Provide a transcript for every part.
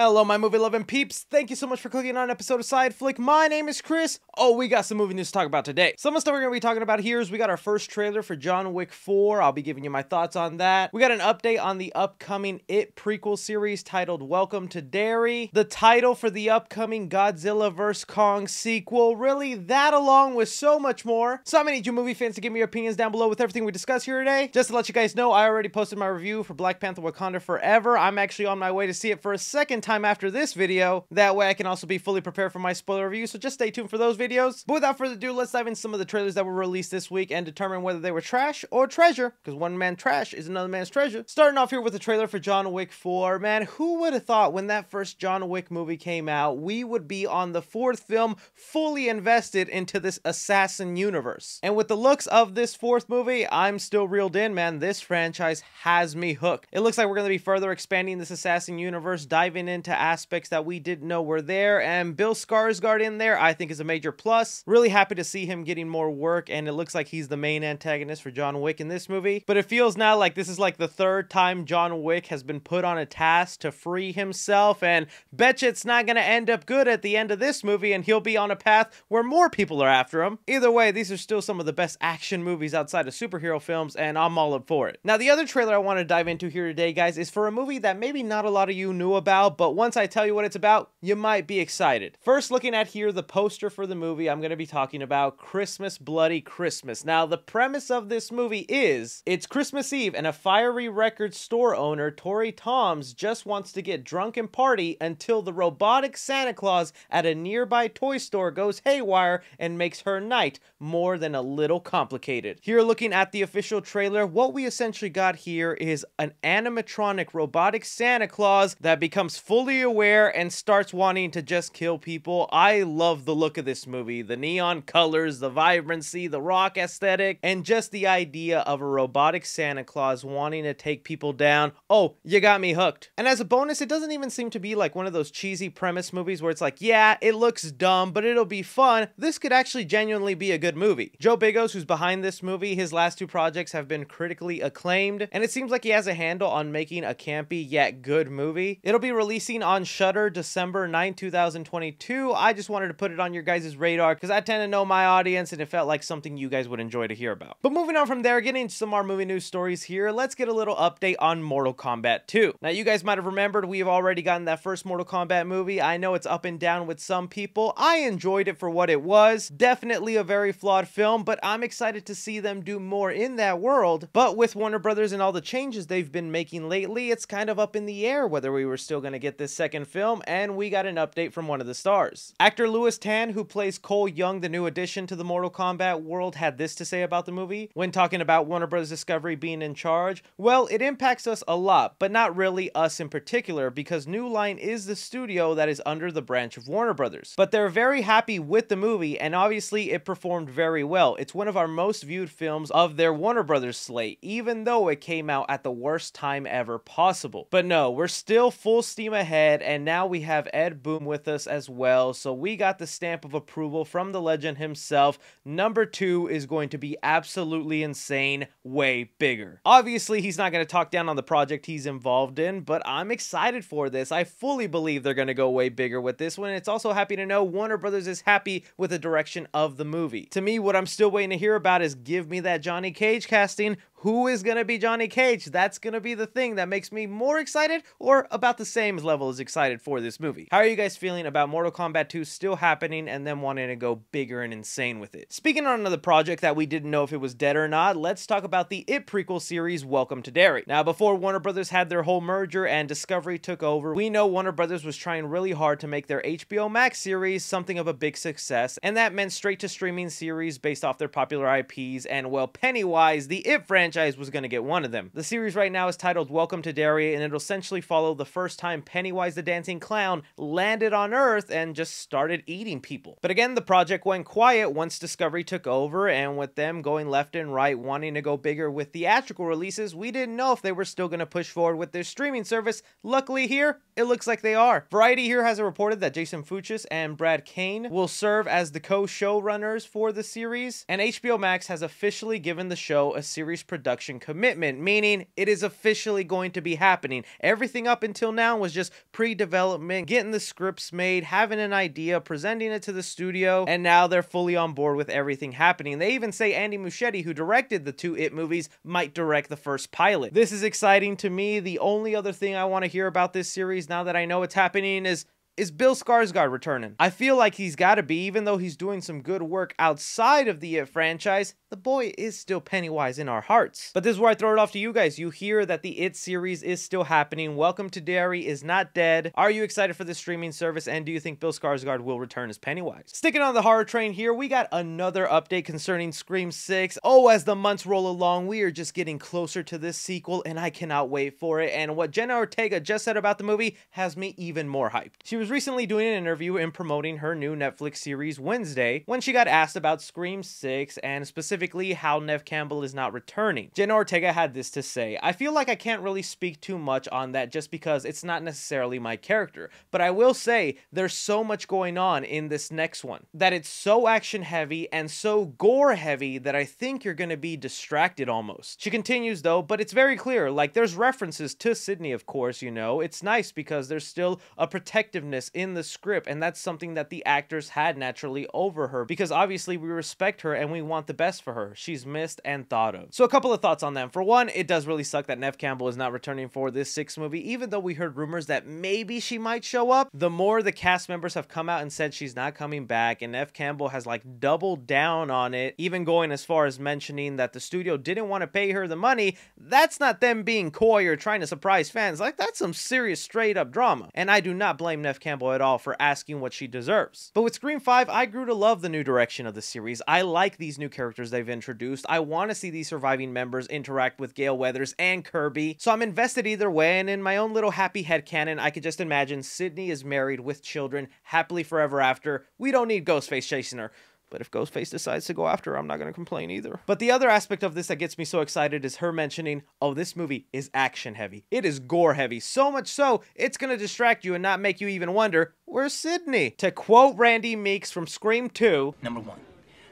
Hello, my movie loving peeps. Thank you so much for clicking on an episode of Side Flick. My name is Chris. Oh, we got some movie news to talk about today. Some of the stuff we're going to be talking about here is we got our first trailer for John Wick 4. I'll be giving you my thoughts on that. We got an update on the upcoming It prequel series titled Welcome to Derry. The title for the upcoming Godzilla vs. Kong sequel. Really, that along with so much more. So I'm going to need you movie fans to give me your opinions down below with everything we discuss here today. Just to let you guys know, I already posted my review for Black Panther Wakanda Forever. I'm actually on my way to see it for a second time after this video. That way I can also be fully prepared for my spoiler review, so just stay tuned for those videos. But without further ado, let's dive into some of the trailers that were released this week and determine whether they were trash or treasure, because one man trash is another man's treasure. Starting off here with the trailer for John Wick 4. Man, who would have thought when that first John Wick movie came out, we would be on the fourth film fully invested into this assassin universe. And with the looks of this fourth movie, I'm still reeled in, man. This franchise has me hooked. It looks like we're going to be further expanding this assassin universe, diving into aspects that we didn't know were there. And Bill Skarsgård in there, I think is a major plus. Really happy to see him getting more work. And it looks like he's the main antagonist for John Wick in this movie. But it feels now like this is like the third time John Wick has been put on a task to free himself. And betcha it's not going to end up good at the end of this movie. And he'll be on a path where more people are after him. Either way, these are still some of the best action movies outside of superhero films. And I'm all up for it. Now, the other trailer I want to dive into here today, guys, is for a movie that maybe not a lot of you knew about. But once I tell you what it's about, you might be excited. First, looking at here the poster for the movie, I'm going to be talking about Christmas Bloody Christmas. Now, the premise of this movie is it's Christmas Eve and a fiery record store owner, Tori Toms, just wants to get drunk and party until the robotic Santa Claus at a nearby toy store goes haywire and makes her night more than a little complicated. Here, looking at the official trailer, what we essentially got here is an animatronic robotic Santa Claus that becomes fully aware and starts wanting to just kill people. I love the look of this movie. The neon colors, the vibrancy, the rock aesthetic, and just the idea of a robotic Santa Claus wanting to take people down. Oh, you got me hooked. And as a bonus, it doesn't even seem to be like one of those cheesy premise movies where it's like, yeah, it looks dumb, but it'll be fun. This could actually genuinely be a good movie. Joe Begos, who's behind this movie, his last two projects have been critically acclaimed, and it seems like he has a handle on making a campy yet good movie. It'll be releasing on Shudder December 9, 2022. I just wanted to put it on your guys' radar because I tend to know my audience and it felt like something you guys would enjoy to hear about. But moving on from there, getting into some more movie news stories here, let's get a little update on Mortal Kombat 2. Now, you guys might have remembered we have already gotten that first Mortal Kombat movie. I know it's up and down with some people. I enjoyed it for what it was. Definitely a very flawed film, but I'm excited to see them do more in that world. But with Warner Brothers and all the changes they've been making lately, it's kind of up in the air whether we were still going to get this second film, and we got an update from one of the stars. Actor Lewis Tan, who plays Cole Young, the new addition to the Mortal Kombat world, had this to say about the movie when talking about Warner Bros. Discovery being in charge. Well, it impacts us a lot, but not really us in particular, because New Line is the studio that is under the branch of Warner Brothers. But they're very happy with the movie, and obviously it performed very well. It's one of our most viewed films of their Warner Brothers slate, even though it came out at the worst time ever possible. But no, we're still full steam ahead, and now we have Ed Boon with us as well, so we got the stamp of approval from the legend himself. Number two is going to be absolutely insane, way bigger. Obviously, he's not going to talk down on the project he's involved in, but I'm excited for this. I fully believe they're going to go way bigger with this one. It's also happy to know Warner Brothers is happy with the direction of the movie. To me, what I'm still waiting to hear about is give me that Johnny Cage casting who is going to be Johnny Cage? That's going to be the thing that makes me more excited or about the same level is excited for this movie. How are you guys feeling about Mortal Kombat 2 still happening and then wanting to go bigger and insane with it? Speaking on another project that we didn't know if it was dead or not, let's talk about the It prequel series Welcome to Derry. Now, before Warner Brothers had their whole merger and Discovery took over, we know Warner Brothers was trying really hard to make their HBO Max series something of a big success, and that meant straight to streaming series based off their popular IPs, and well, Pennywise, the It franchise was going to get one of them. The series right now is titled Welcome to Derry, and it'll essentially follow the first time Pennywise the Dancing Clown landed on Earth and just started eating people. But again, the project went quiet once Discovery took over, and with them going left and right, wanting to go bigger with theatrical releases, we didn't know if they were still going to push forward with their streaming service. Luckily here, it looks like they are. Variety here has reported that Jason Fuchs and Brad Kane will serve as the co-showrunners for the series, and HBO Max has officially given the show a series production commitment, meaning it is officially going to be happening. Everything up until now was just pre-development, getting the scripts made, having an idea, presenting it to the studio, and now they're fully on board with everything happening. They even say Andy Muschietti, who directed the two It movies, might direct the first pilot. This is exciting to me. The only other thing I want to hear about this series now that I know it's happening is is Bill Skarsgård returning? I feel like he's got to be, even though he's doing some good work outside of the It franchise, the boy is still Pennywise in our hearts. But this is where I throw it off to you guys. You hear that the It series is still happening. Welcome to Derry is not dead. Are you excited for the streaming service? And do you think Bill Skarsgård will return as Pennywise? Sticking on the horror train here, we got another update concerning Scream 6. Oh, as the months roll along, we are just getting closer to this sequel, and I cannot wait for it. And what Jenna Ortega just said about the movie has me even more hyped. She was was recently doing an interview and promoting her new Netflix series Wednesday when she got asked about Scream 6 and specifically how Neve Campbell is not returning. Jenna Ortega had this to say I feel like I can't really speak too much on that just because it's not necessarily my character, but I will say there's so much going on in this next one that it's so action heavy and so gore heavy that I think you're going to be distracted almost. She continues though, but it's very clear like there's references to Sidney, of course, you know. It's nice because there's still a protectiveness in the script, and that's something that the actors had naturally over her because obviously we respect her and we want the best for her. She's missed and thought of. So a couple of thoughts on that. For one, it does really suck that Neve Campbell is not returning for this sixth movie, even though we heard rumors that maybe she might show up. The more the cast members have come out and said she's not coming back, and Neve Campbell has like doubled down on it, even going as far as mentioning that the studio didn't want to pay her the money. That's not them being coy or trying to surprise fans. Like that's some serious straight up drama. And I do not blame Neve Campbell at all for asking what she deserves. But with Scream 5, I grew to love the new direction of the series. I like these new characters they've introduced. I want to see these surviving members interact with Gale Weathers and Kirby, so I'm invested either way, and in my own little happy head canon, I could just imagine Sidney is married with children, happily forever after. We don't need Ghostface chasing her. But if Ghostface decides to go after her, I'm not going to complain either. But the other aspect of this that gets me so excited is her mentioning, oh, this movie is action heavy. It is gore heavy. So much so, it's going to distract you and not make you even wonder, where's Sidney? To quote Randy Meeks from Scream 2 Number one,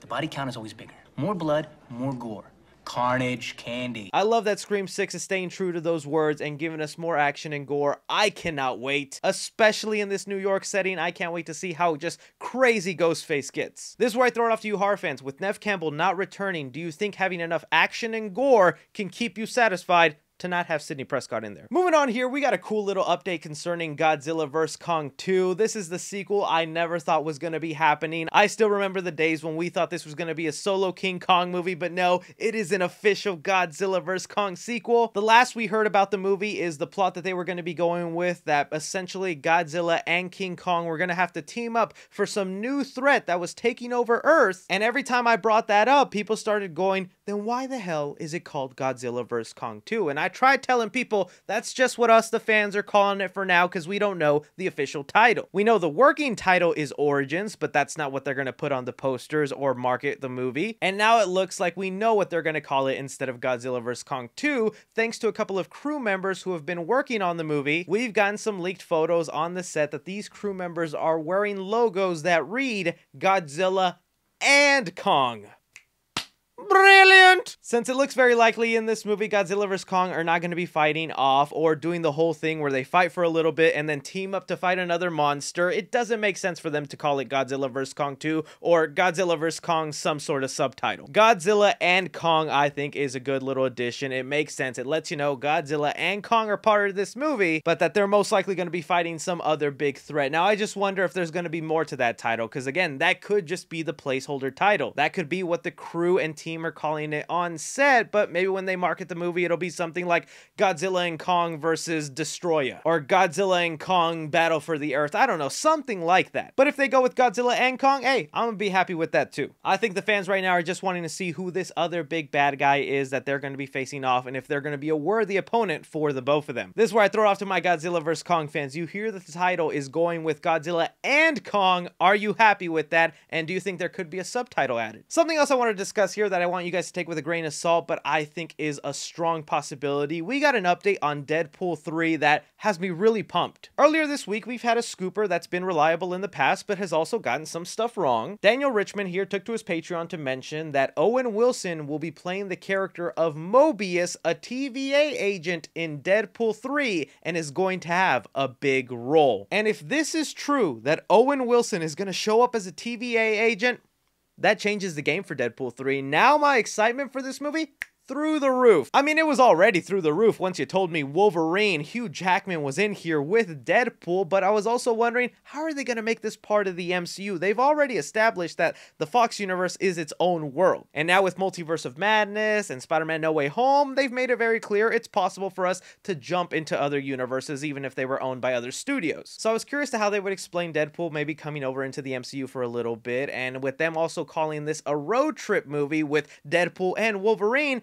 the body count is always bigger. More blood, more gore carnage, candy. I love that Scream 6 is staying true to those words and giving us more action and gore. I cannot wait. Especially in this New York setting, I can't wait to see how just crazy Ghostface gets. This is where I throw it off to you horror fans. With Neve Campbell not returning, do you think having enough action and gore can keep you satisfied to not have Sidney Prescott in there. Moving on here, we got a cool little update concerning Godzilla vs. Kong 2. This is the sequel I never thought was going to be happening. I still remember the days when we thought this was going to be a solo King Kong movie, but no, it is an official Godzilla vs. Kong sequel. The last we heard about the movie is the plot that they were going to be going with, that essentially Godzilla and King Kong were going to have to team up for some new threat that was taking over Earth. And every time I brought that up, people started going, then why the hell is it called Godzilla vs. Kong 2? And I tried telling people that's just what us, the fans, are calling it for now because we don't know the official title. We know the working title is Origins, but that's not what they're going to put on the posters or market the movie. And now it looks like we know what they're going to call it instead of Godzilla vs. Kong 2, thanks to a couple of crew members who have been working on the movie. We've gotten some leaked photos on the set that these crew members are wearing logos that read Godzilla and Kong. Brilliant! Since it looks very likely in this movie Godzilla vs. Kong are not going to be fighting off or doing the whole thing where they fight for a little bit and then team up to fight another monster, it doesn't make sense for them to call it Godzilla vs. Kong 2 or Godzilla vs. Kong some sort of subtitle. Godzilla and Kong, I think, is a good little addition. It makes sense. It lets you know Godzilla and Kong are part of this movie, but that they're most likely going to be fighting some other big threat. Now, I just wonder if there's going to be more to that title, because again, that could just be the placeholder title. That could be what the crew and team team are calling it on set, but maybe when they market the movie, it'll be something like Godzilla and Kong versus Destoroyah or Godzilla and Kong Battle for the Earth. I don't know, something like that. But if they go with Godzilla and Kong, hey, I'm gonna be happy with that too. I think the fans right now are just wanting to see who this other big bad guy is that they're gonna be facing off and if they're gonna be a worthy opponent for the both of them. This is where I throw off to my Godzilla vs. Kong fans. You hear the title is going with Godzilla and Kong. Are you happy with that? And do you think there could be a subtitle added? Something else I want to discuss here that that I want you guys to take with a grain of salt, but I think is a strong possibility. We got an update on Deadpool 3 that has me really pumped. Earlier this week, we've had a scooper that's been reliable in the past, but has also gotten some stuff wrong. Daniel Richtman here took to his Patreon to mention that Owen Wilson will be playing the character of Mobius, a TVA agent in Deadpool 3, and is going to have a big role. And if this is true, that Owen Wilson is going to show up as a TVA agent, that changes the game for Deadpool 3. Now my excitement for this movie through the roof. I mean, it was already through the roof once you told me Wolverine, Hugh Jackman was in here with Deadpool, but I was also wondering, how are they going to make this part of the MCU? They've already established that the Fox universe is its own world. And now with Multiverse of Madness and Spider-Man No Way Home, they've made it very clear it's possible for us to jump into other universes even if they were owned by other studios. So I was curious to how they would explain Deadpool maybe coming over into the MCU for a little bit, and with them also calling this a road trip movie with Deadpool and Wolverine,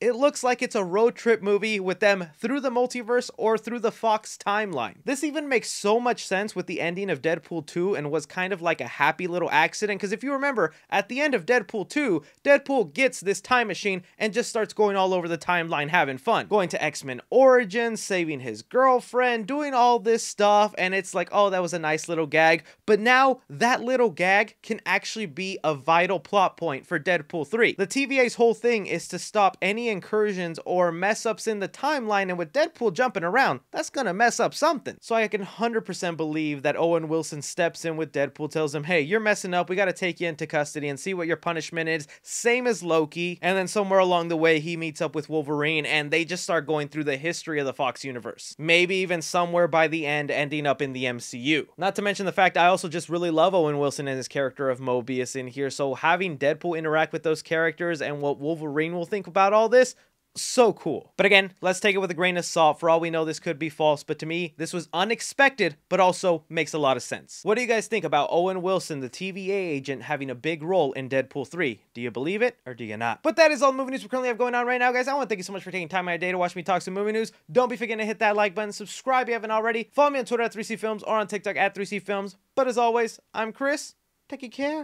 it looks like it's a road trip movie with them through the multiverse or through the Fox timeline. This even makes so much sense with the ending of Deadpool 2 and was kind of like a happy little accident because if you remember, at the end of Deadpool 2, Deadpool gets this time machine and just starts going all over the timeline having fun. Going to X-Men Origins, saving his girlfriend, doing all this stuff and it's like, oh, that was a nice little gag. But now that little gag can actually be a vital plot point for Deadpool 3. The TVA's whole thing is to stop any incursions or mess ups in the timeline, and with Deadpool jumping around, that's gonna mess up something. So I can 100% believe that Owen Wilson steps in with Deadpool, tells him, hey, you're messing up, we gotta take you into custody and see what your punishment is, same as Loki, and then somewhere along the way, he meets up with Wolverine, and they just start going through the history of the Fox universe. Maybe even somewhere by the end, ending up in the MCU. Not to mention the fact I also just really love Owen Wilson and his character of Mobius in here, so having Deadpool interact with those characters and what Wolverine will think about all this, so cool. But again, let's take it with a grain of salt. For all we know, this could be false, but to me, this was unexpected, but also makes a lot of sense. What do you guys think about Owen Wilson, the TVA agent, having a big role in Deadpool 3? Do you believe it or do you not? But that is all the movie news we currently have going on right now, guys. I want to thank you so much for taking time out of your day to watch me talk some movie news. Don't be forgetting to hit that like button, subscribe if you haven't already. Follow me on Twitter at 3C Films or on TikTok at 3C Films. But as always, I'm Chris. Take care.